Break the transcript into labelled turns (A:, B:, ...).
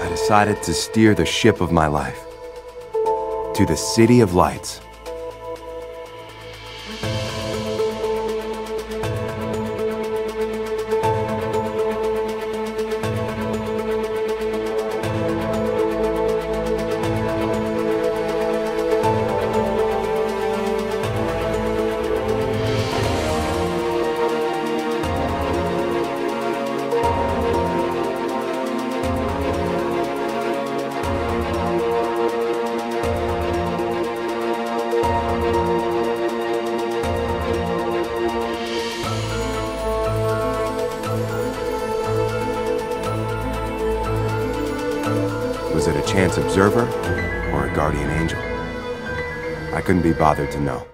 A: I decided to steer the ship of my life to the City of Lights. Was it a chance observer or a guardian angel? I couldn't be bothered to know.